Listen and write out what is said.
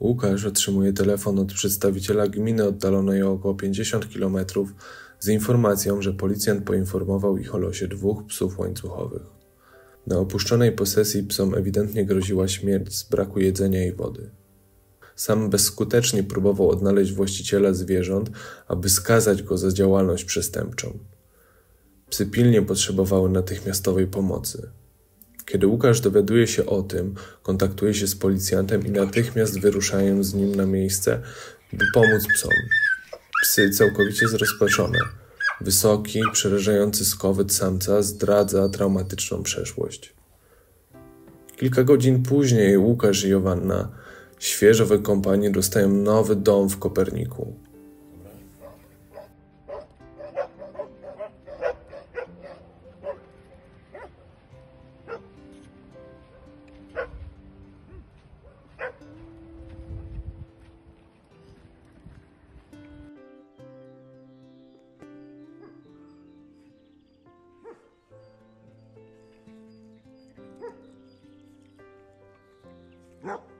Łukasz otrzymuje telefon od przedstawiciela gminy oddalonej o około 50 km z informacją, że policjant poinformował ich o losie dwóch psów łańcuchowych. Na opuszczonej posesji psom ewidentnie groziła śmierć z braku jedzenia i wody. Sam bezskutecznie próbował odnaleźć właściciela zwierząt, aby skazać go za działalność przestępczą. Psy pilnie potrzebowały natychmiastowej pomocy. Kiedy Łukasz dowiaduje się o tym, kontaktuje się z policjantem i natychmiast wyruszają z nim na miejsce, by pomóc psom. Psy całkowicie zrozpaczone. Wysoki, przerażający skowyt samca zdradza traumatyczną przeszłość. Kilka godzin później Łukasz i Jowanna, świeżo wykąpani, dostają nowy dom w Koperniku. No.